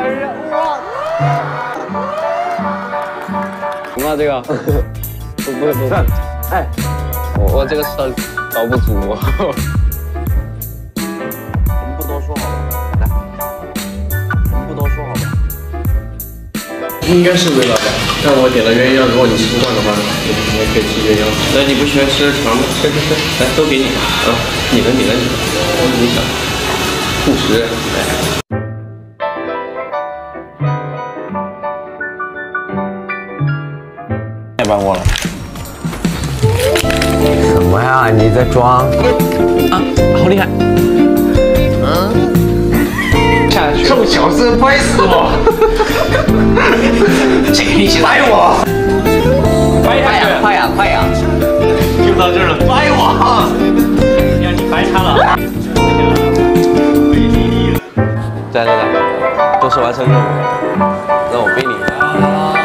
儿我。这个，不不不，哎，我我这个车刀不足。应该是味道吧，但我点了鸳鸯，如果你吃惯的话，你也可以吃鸳鸯。那你不喜欢吃肠吗？吃吃吃，来都给你啊！你的你的，你想，五十。太帮我了。什么呀？你在装？啊，好厉害！嗯，下去。臭小子，拍死我！这个力气，拍我！拍下去！快呀快呀！就到这儿了，拍我！让你拍他了。来来来，都是完成任务，让我背你。